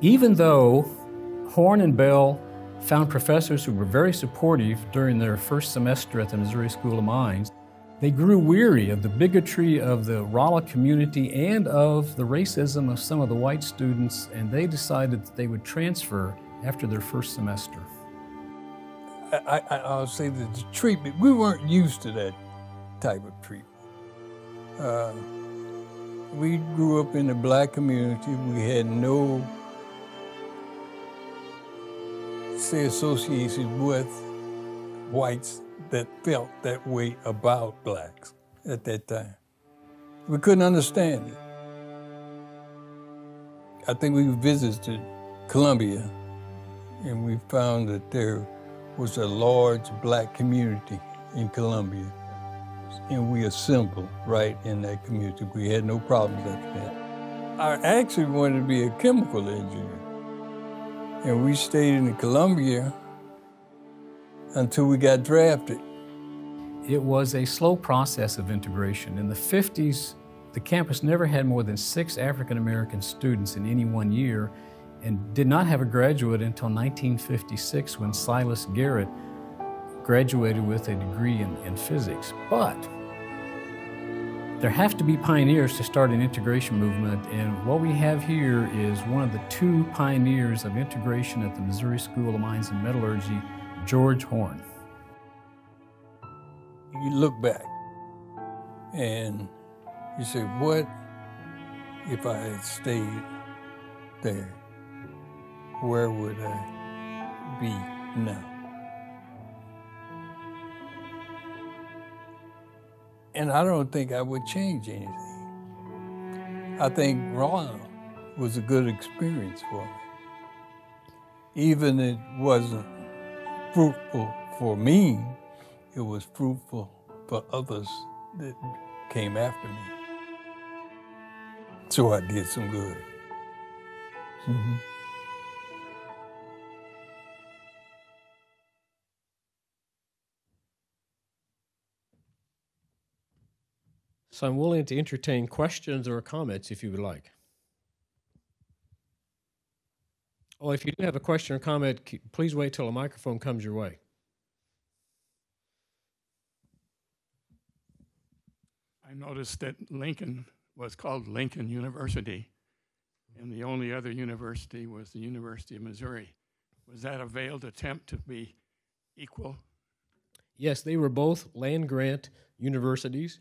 Even though Horn and Bell found professors who were very supportive during their first semester at the Missouri School of Mines, they grew weary of the bigotry of the Rolla community and of the racism of some of the white students, and they decided that they would transfer after their first semester. I, will say that the treatment, we weren't used to that type of treatment. Uh, we grew up in a black community. We had no, say, association with whites that felt that way about blacks at that time. We couldn't understand it. I think we visited Columbia and we found that there was a large black community in Columbia and we assembled right in that community. We had no problems after that. I actually wanted to be a chemical engineer, and we stayed in Columbia until we got drafted. It was a slow process of integration. In the 50s, the campus never had more than six African American students in any one year and did not have a graduate until 1956 when Silas Garrett graduated with a degree in, in physics. But there have to be pioneers to start an integration movement, and what we have here is one of the two pioneers of integration at the Missouri School of Mines and Metallurgy, George Horn. You look back and you say, What if I had stayed there? Where would I be now? And I don't think I would change anything. I think Rolla was a good experience for me. Even it wasn't fruitful for me, it was fruitful for others that came after me. So I did some good. Mm-hmm. So I'm willing to entertain questions or comments if you would like. Well, if you do have a question or comment, please wait till a microphone comes your way. I noticed that Lincoln was called Lincoln University, and the only other university was the University of Missouri. Was that a veiled attempt to be equal? Yes, they were both land grant universities.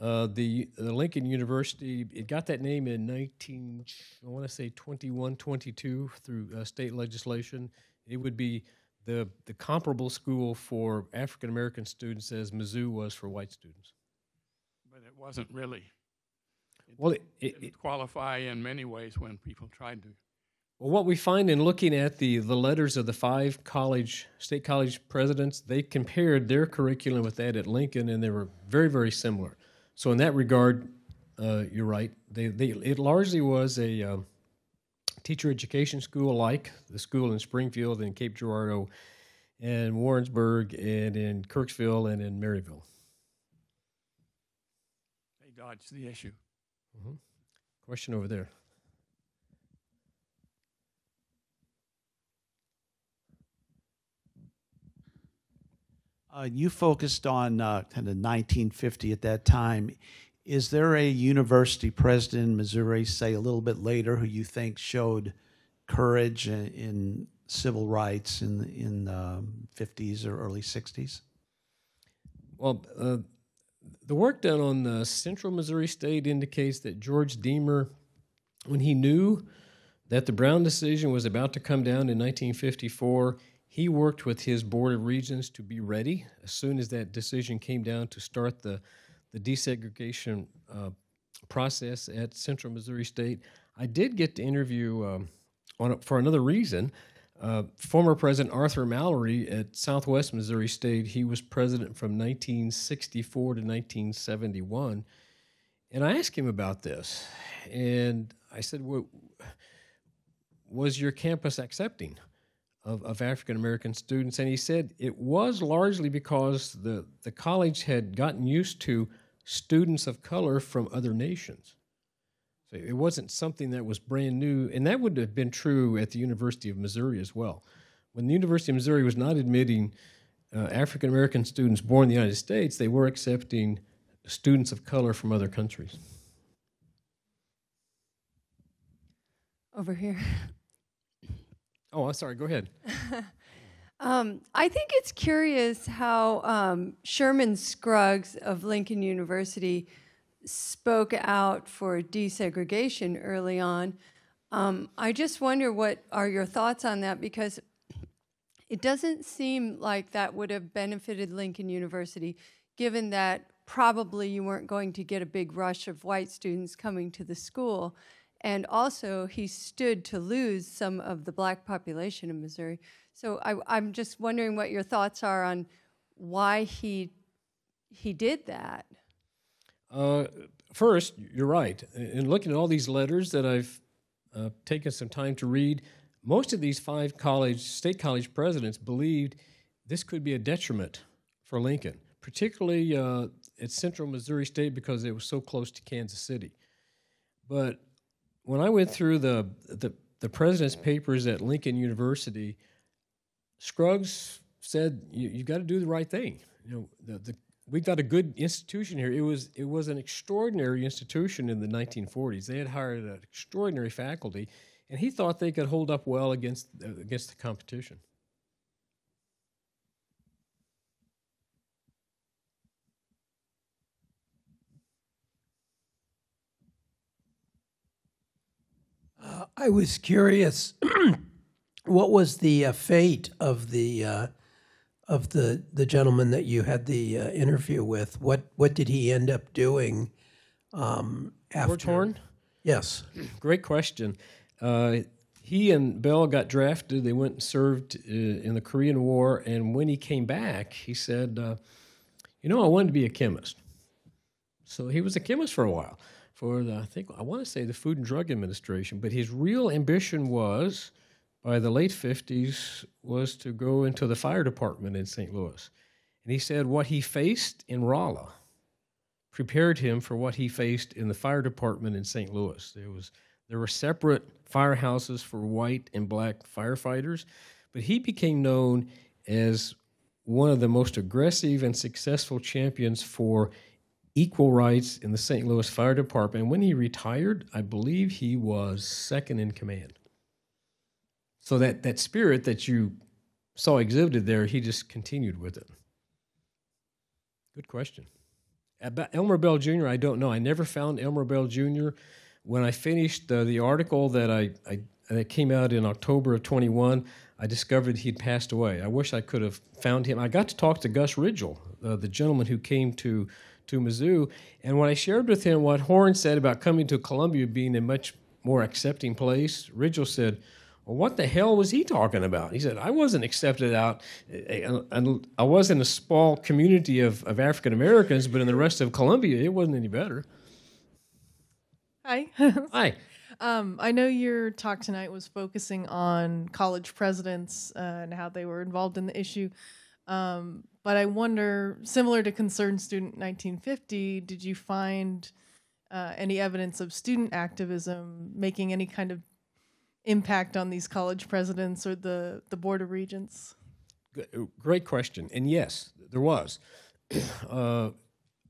Uh, the, the Lincoln University, it got that name in 19, I want to say 21, 22 through uh, state legislation. It would be the, the comparable school for African American students as Mizzou was for white students. But it wasn't really. It well, it, it, it qualify in many ways when people tried to. Well, what we find in looking at the, the letters of the five college state college presidents, they compared their curriculum with that at Lincoln, and they were very, very similar. So in that regard, uh, you're right. They, they, it largely was a uh, teacher education school like the school in Springfield and Cape Girardeau and Warrensburg and in Kirksville and in Maryville. They dodged the issue. Mm-hmm. Question over there. Uh, you focused on uh, kind of 1950 at that time. Is there a university president in Missouri, say a little bit later, who you think showed courage in, in civil rights in in the um, 50s or early 60s? Well, uh, the work done on the Central Missouri State indicates that George Diemer, when he knew that the Brown decision was about to come down in 1954, he worked with his board of regents to be ready as soon as that decision came down to start the, the desegregation uh, process at Central Missouri State. I did get to interview um, on a, for another reason. Uh, former President Arthur Mallory at Southwest Missouri State. He was president from 1964 to 1971. And I asked him about this. And I said, well, Was your campus accepting? Of, of African American students, and he said it was largely because the, the college had gotten used to students of color from other nations. So it wasn't something that was brand new, and that would have been true at the University of Missouri as well. When the University of Missouri was not admitting uh, African American students born in the United States, they were accepting students of color from other countries. Over here. Oh, sorry. Go ahead. (laughs) um, I think it's curious how um, Sherman Scruggs of Lincoln University spoke out for desegregation early on. Um, I just wonder what are your thoughts on that because it doesn't seem like that would have benefited Lincoln University, given that probably you weren't going to get a big rush of white students coming to the school. And also, he stood to lose some of the black population in Missouri. So I, am just wondering what your thoughts are on why he he did that? Uh, first, you're right. In looking at all these letters that I've uh, taken some time to read, most of these five college, state college presidents believed this could be a detriment for Lincoln, particularly uh, at Central Missouri State because it was so close to Kansas City. But when I went through the, the, the president's papers at Lincoln University, Scruggs said, you, you got to do the right thing. You know, the, the we've got a good institution here. It was it was an extraordinary institution in the 1940s. They had hired an extraordinary faculty, and he thought they could hold up well against uh, against the competition. Uh, I was curious, (clears throat) what was the uh, fate of the uh, of the the gentleman that you had the uh, interview with? What what did he end up doing um, after? Horn? Yes. (clears throat) Great question. Uh, he and Bell got drafted. They went and served uh, in the Korean War, and when he came back, he said, uh, "You know, I wanted to be a chemist." So he was a chemist for a while, for the, I think I want to say the Food and Drug Administration. But his real ambition was, by the late fifties, was to go into the fire department in St. Louis. And he said what he faced in Rolla prepared him for what he faced in the fire department in St. Louis. There was there were separate firehouses for white and black firefighters, but he became known as one of the most aggressive and successful champions for equal rights in the St. Louis Fire Department. When he retired, I believe he was second in command. So that, that spirit that you saw exhibited there, he just continued with it. Good question. About Elmer Bell Jr., I don't know. I never found Elmer Bell Jr. When I finished uh, the article that I, I that came out in October of 21, I discovered he'd passed away. I wish I could have found him. I got to talk to Gus Ridgel, uh, the gentleman who came to to Mizzou, and when I shared with him what Horn said about coming to Columbia being a much more accepting place, Ridgel said, well, what the hell was he talking about? He said, I wasn't accepted out. And I was in a small community of, of African Americans, but in the rest of Columbia, it wasn't any better. Hi. (laughs) Hi. Um, I know your talk tonight was focusing on college presidents uh, and how they were involved in the issue. Um, but I wonder, similar to Concerned Student 1950, did you find uh, any evidence of student activism making any kind of impact on these college presidents or the, the Board of Regents? Great question. And yes, there was. (clears throat) Uh,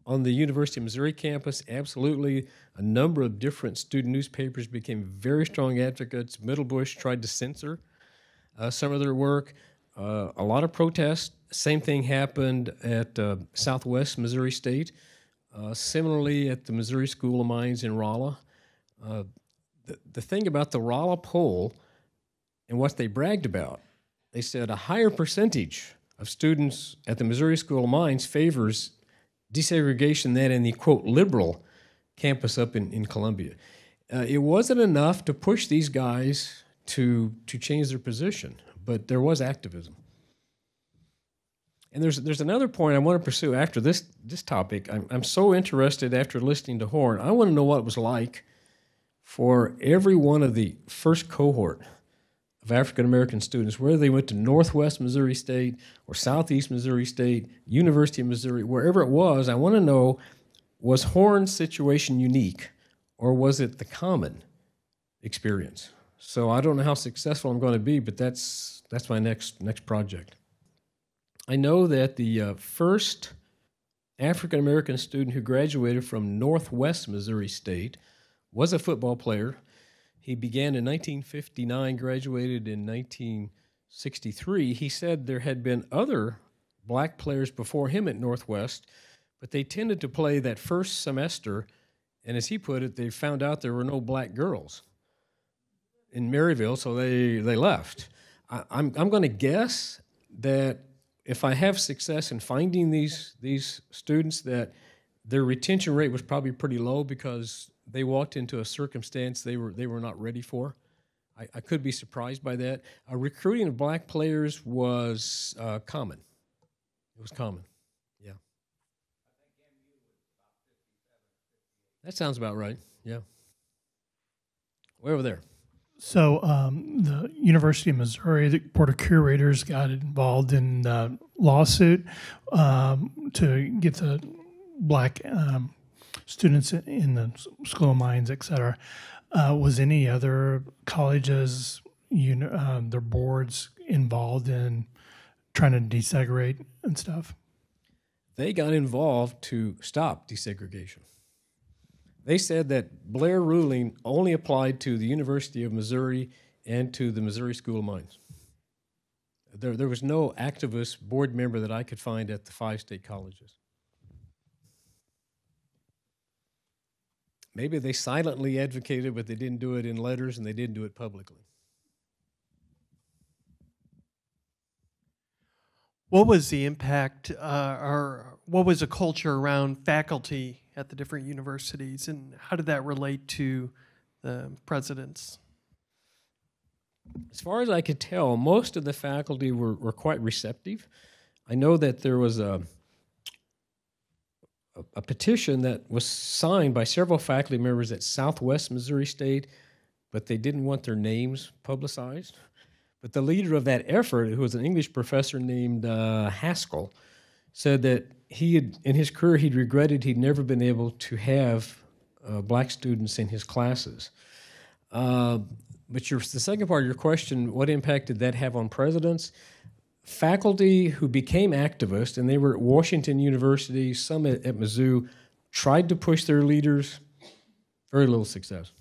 on the University of Missouri campus, absolutely, a number of different student newspapers became very strong advocates. Middlebush tried to censor uh, some of their work. Uh, a lot of protests. Same thing happened at uh, Southwest Missouri State. Uh, similarly, at the Missouri School of Mines in Rolla. Uh, the, the thing about the Rolla poll and what they bragged about, they said a higher percentage of students at the Missouri School of Mines favors desegregation than in the quote liberal campus up in, in Columbia. Uh, it wasn't enough to push these guys to to change their position, but there was activism. And there's there's another point I want to pursue after this this topic. I'm I'm so interested after listening to Horn. I want to know what it was like for every one of the first cohort of African American students, whether they went to Northwest Missouri State or Southeast Missouri State, University of Missouri, wherever it was, I want to know was Horn's situation unique or was it the common experience? So I don't know how successful I'm going to be, but that's that's my next next project. I know that the uh, first African American student who graduated from Northwest Missouri State was a football player. He began in 1959, graduated in 1963. He said there had been other black players before him at Northwest, but they tended to play that first semester, and as he put it, they found out there were no black girls in Maryville, so they, they left. I, I'm, I'm going to guess that if I have success in finding these, these students, that their retention rate was probably pretty low because they walked into a circumstance they were they were not ready for. I, I could be surprised by that. Uh, recruiting of black players was uh, common. It was common. Yeah. That sounds about right. Yeah. Way over there. So um, the University of Missouri, the Board of Curators got involved in the lawsuit um, to get the black um, students in the School of Mines, et cetera. Uh, was any other colleges, you know, um, their boards involved in trying to desegregate and stuff? They got involved to stop desegregation. They said that Blair ruling only applied to the University of Missouri and to the Missouri School of Mines. There, there was no activist board member that I could find at the five state colleges. Maybe they silently advocated, but they didn't do it in letters and they didn't do it publicly. What was the impact, uh, or what was the culture around faculty at the different universities, and how did that relate to the presidents? As far as I could tell, most of the faculty were, were quite receptive. I know that there was a, a, a petition that was signed by several faculty members at Southwest Missouri State, but they didn't want their names publicized. But the leader of that effort, who was an English professor named uh, Haskell, said that he had, in his career, he'd regretted he'd never been able to have uh, black students in his classes. Uh, but your, the second part of your question, what impact did that have on presidents? Faculty who became activists, and they were at Washington University, some at, at Mizzou, tried to push their leaders, very little success.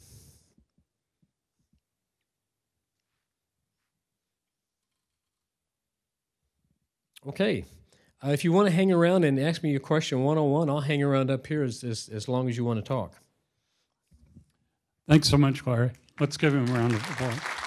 Okay. Uh, if you want to hang around and ask me a question one on one, I'll hang around up here as, as, as long as you want to talk. Thanks so much, Larry. Let's give him a round of applause.